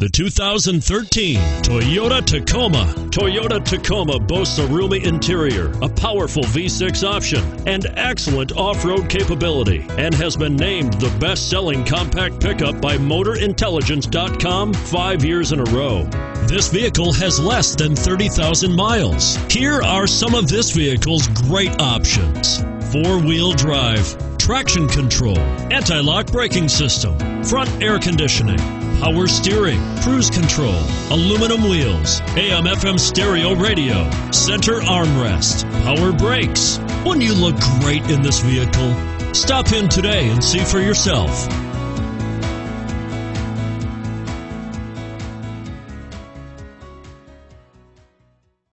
The 2013 Toyota Tacoma. Toyota Tacoma boasts a roomy interior, a powerful V6 option, and excellent off road capability, and has been named the best selling compact pickup by MotorIntelligence.com five years in a row. This vehicle has less than 30,000 miles. Here are some of this vehicle's great options four wheel drive, traction control, anti lock braking system, front air conditioning power steering, cruise control, aluminum wheels, AM FM stereo radio, center armrest, power brakes. Wouldn't you look great in this vehicle? Stop in today and see for yourself.